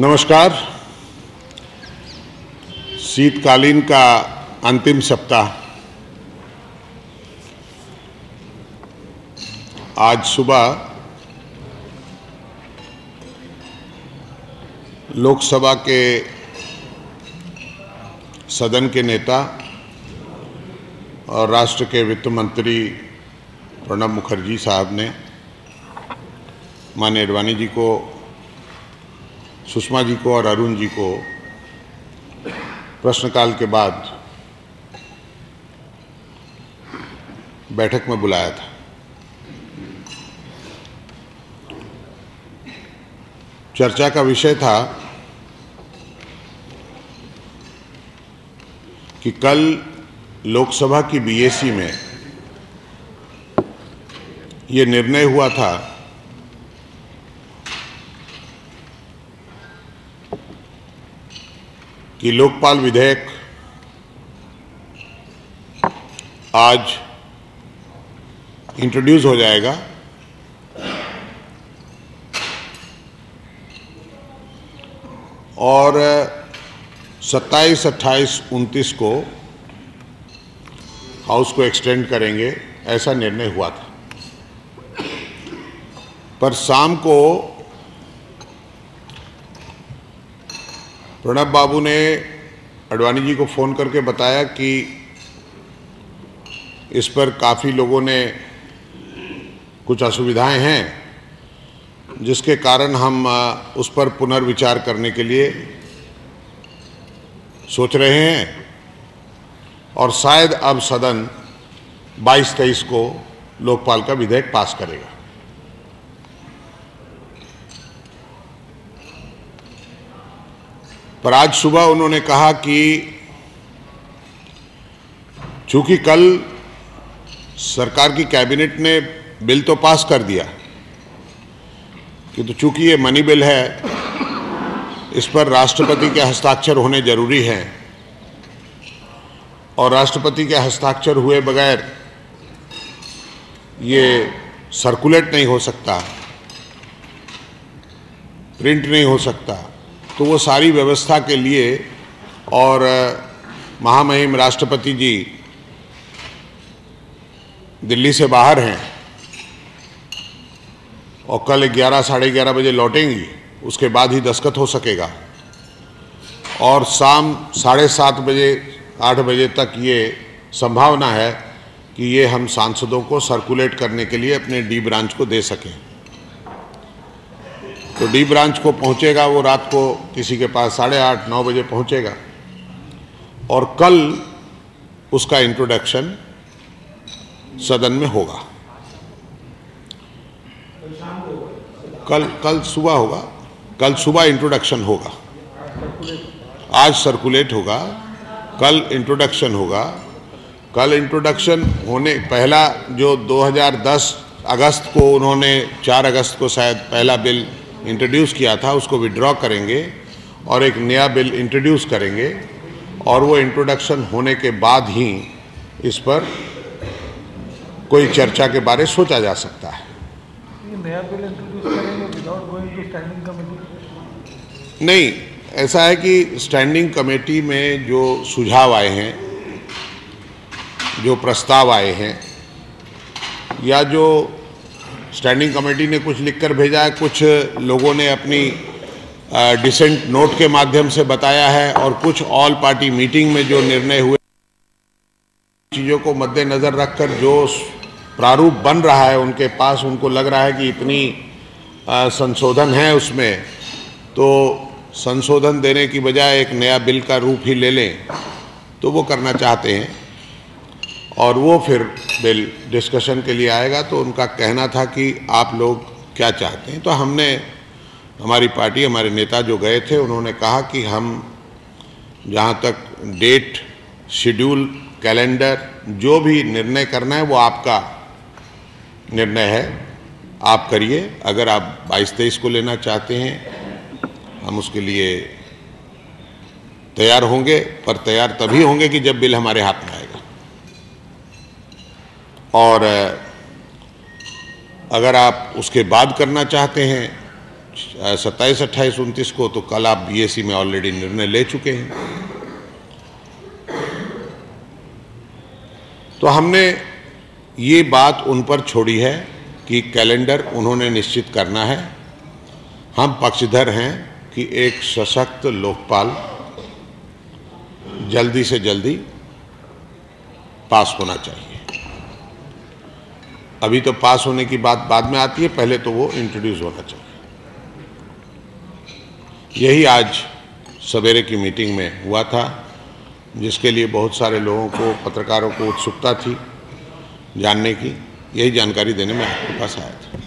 नमस्कार। शीतकालीन का अंतिम सप्ताह। आज सुबह लोकसभा के सदन के नेता और राष्ट्र के वित्त मंत्री प्रणब मुखर्जी साहब ने माननीय अडवाणी जी को सुषमा जी को और अरुण जी को प्रश्नकाल के बाद बैठक में बुलाया था। चर्चा का विषय था कि कल लोकसभा की बीएसी में ये निर्णय हुआ था कि लोकपाल विधेयक आज इंट्रोड्यूस हो जाएगा। और 27, 28, 29 को हाउस को एक्सटेंड करेंगे ऐसा निर्णय हुआ था। पर शाम को प्रणब बाबू ने अडवाणी जी को फ़ोन करके बताया कि इस पर काफ़ी लोगों ने कुछ असुविधाएँ हैं, जिसके कारण हम उस पर पुनर्विचार करने के लिए सोच रहे हैं। और शायद अब सदन 22-23 को लोकपाल का विधेयक पास करेगा। पर आज सुबह उन्होंने कहा कि चूँकि कल सरकार की कैबिनेट ने बिल तो पास कर दिया कि तो चूँकि ये मनी बिल है, इस पर राष्ट्रपति के हस्ताक्षर होने ज़रूरी हैं। और राष्ट्रपति के हस्ताक्षर हुए बगैर ये सर्कुलेट नहीं हो सकता, प्रिंट नहीं हो सकता। तो वो सारी व्यवस्था के लिए और महामहिम राष्ट्रपति जी दिल्ली से बाहर हैं और कल ग्यारह, साढ़े ग्यारह बजे लौटेंगी, उसके बाद ही दस्खत हो सकेगा। और शाम साढ़े सात बजे, आठ बजे तक ये संभावना है कि ये हम सांसदों को सर्कुलेट करने के लिए अपने डी ब्रांच को दे सकें। तो डी ब्रांच को पहुंचेगा, वो रात को किसी के पास साढ़े आठ, नौ बजे पहुंचेगा। और कल उसका इंट्रोडक्शन सदन में होगा। कल कल सुबह होगा। कल सुबह इंट्रोडक्शन होगा। आज सर्कुलेट होगा। कल इंट्रोडक्शन होगा। कल इंट्रोडक्शन होने, पहला जो 2010 अगस्त को उन्होंने 4 अगस्त को शायद पहला बिल इंट्रोड्यूस किया था उसको विड्रॉ करेंगे और एक नया बिल इंट्रोड्यूस करेंगे और वो इंट्रोडक्शन होने के बाद ही इस पर कोई चर्चा के बारे सोचा जा सकता है। नहीं ऐसा है कि स्टैंडिंग कमेटी में जो सुझाव आए हैं जो प्रस्ताव आए हैं या जो स्टैंडिंग कमेटी ने कुछ लिखकर भेजा है, कुछ लोगों ने अपनी डिसेंट नोट के माध्यम से बताया है और कुछ ऑल पार्टी मीटिंग में जो निर्णय हुए, चीज़ों को मद्देनज़र रखकर जो प्रारूप बन रहा है, उनके पास उनको लग रहा है कि इतनी संशोधन है उसमें। तो संशोधन देने की बजाय एक नया बिल का रूप ही ले लें तो वो करना चाहते हैं। और वो फिर बिल डिस्कशन के लिए आएगा तो उनका कहना था कि आप लोग क्या चाहते हैं? तो हमने, हमारी पार्टी, हमारे नेता जो गए थे, उन्होंने कहा कि हम जहाँ तक डेट शेड्यूल कैलेंडर जो भी निर्णय करना है, वो आपका निर्णय है। आप करिए। अगर आप 22-23 को लेना चाहते हैं, हम उसके लिए तैयार होंगे, पर तैयार तभी होंगे कि जब बिल हमारे हाथ में और अगर आप उसके बाद करना चाहते हैं सत्ताईस, अट्ठाईस, उनतीस को तो कल आप बीएससी में ऑलरेडी निर्णय ले चुके हैं। तो हमने ये बात उन पर छोड़ी है कि कैलेंडर उन्होंने निश्चित करना है। हम पक्षधर हैं कि एक सशक्त लोकपाल जल्दी से जल्दी पास होना चाहिए। अभी तो पास होने की बात बाद में आती है, पहले तो वो इंट्रोड्यूस होना चाहिए। यही आज सवेरे की मीटिंग में हुआ था, जिसके लिए बहुत सारे लोगों को, पत्रकारों को उत्सुकता थी जानने की। यही जानकारी देने में आपके पास आया था।